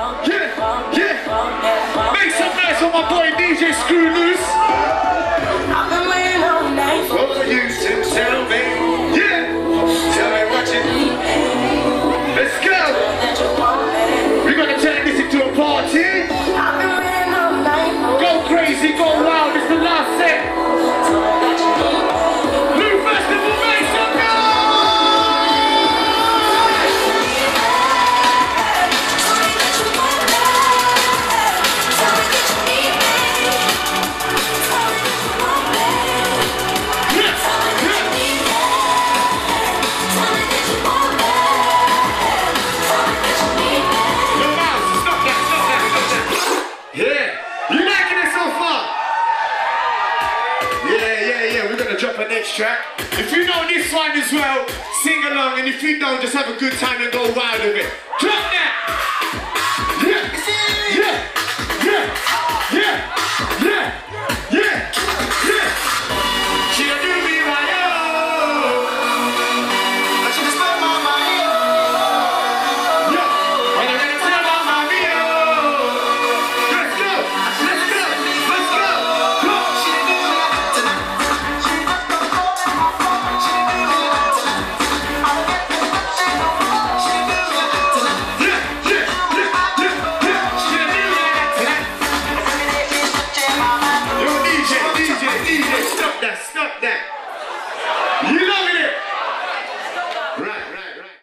yeah, yeah. Make some noise for my boy DJ Screw Loose. Gonna drop a next track. If you know this one as well, sing along, and if you don't, just have a good time and go wild with it.